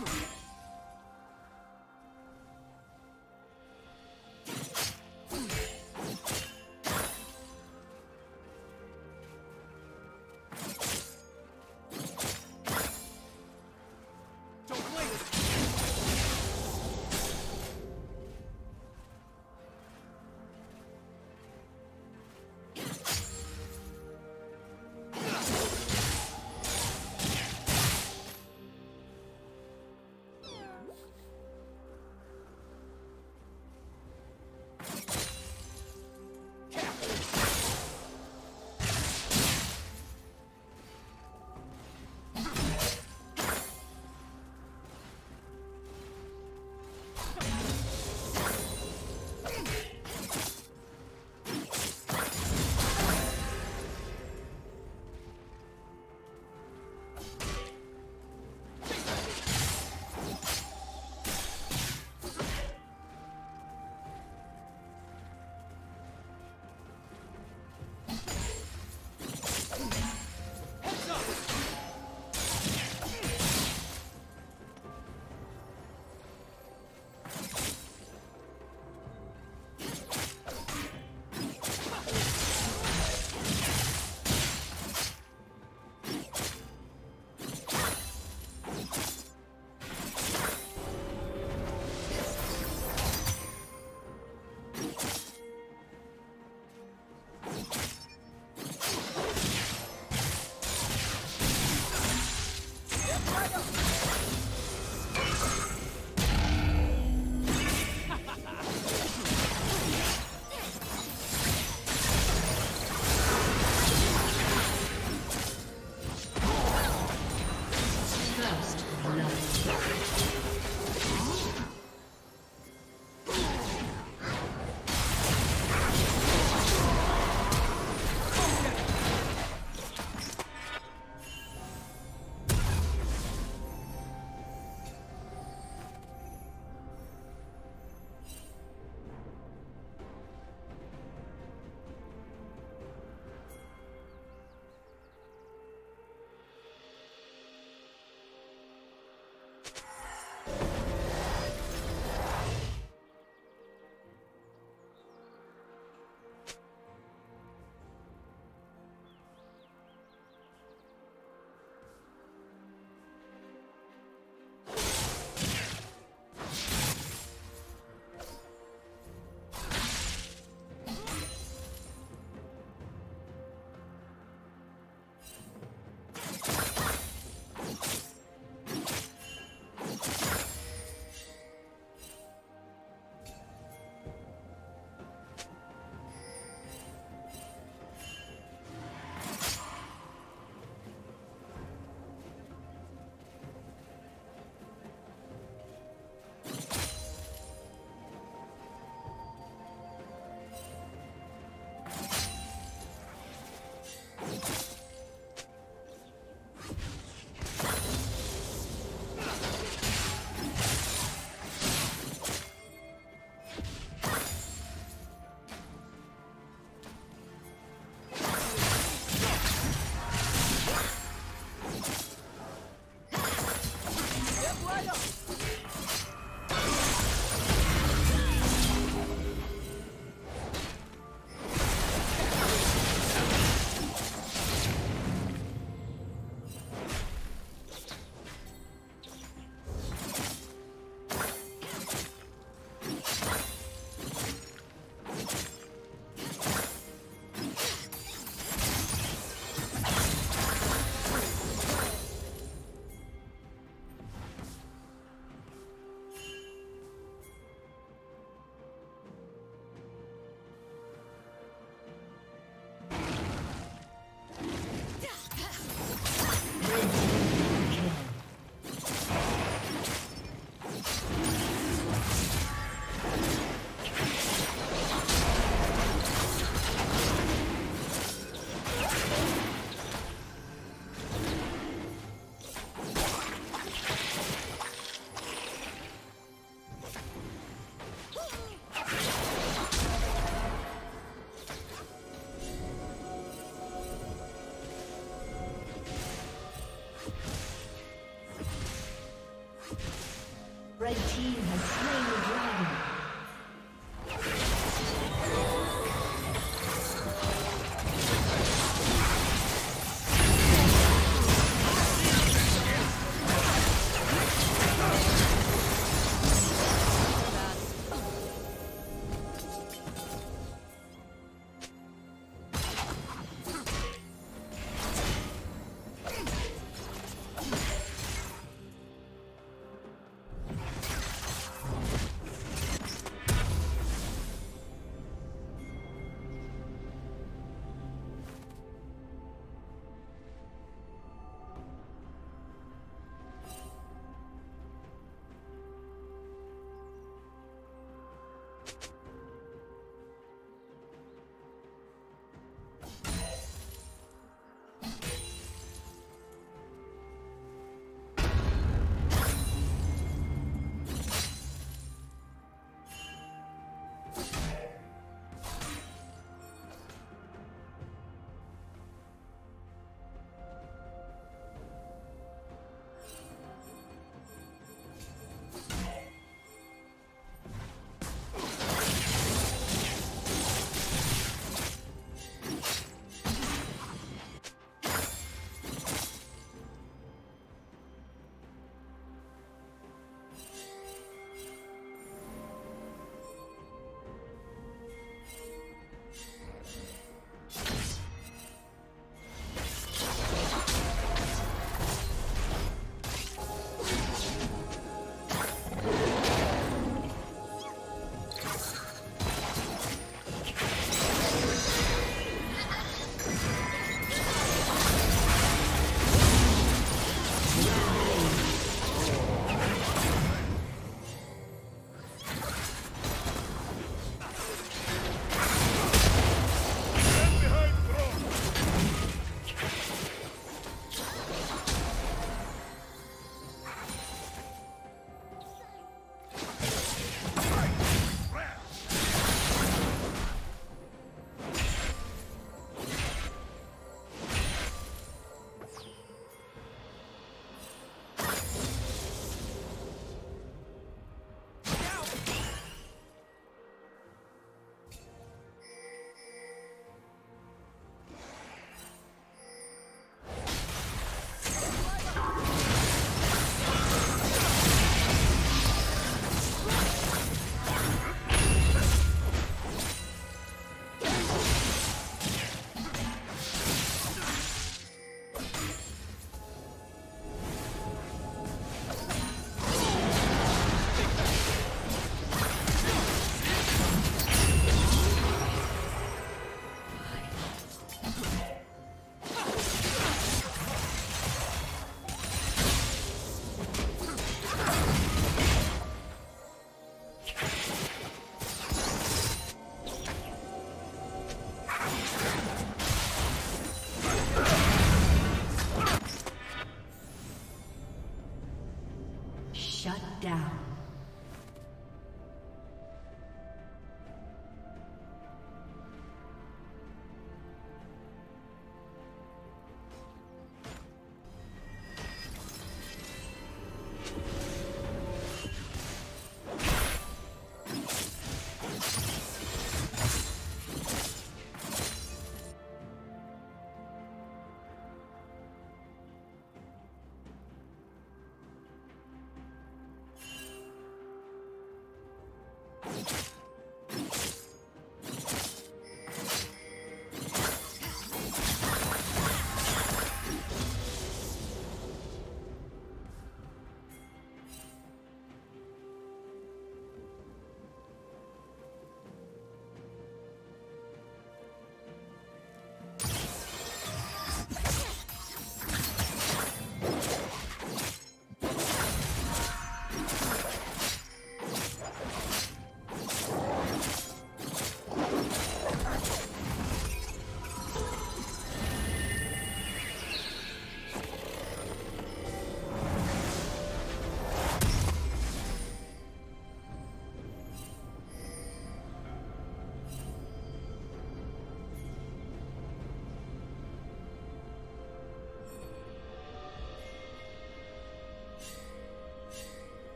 Shut 哎呀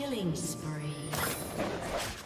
Killing spree.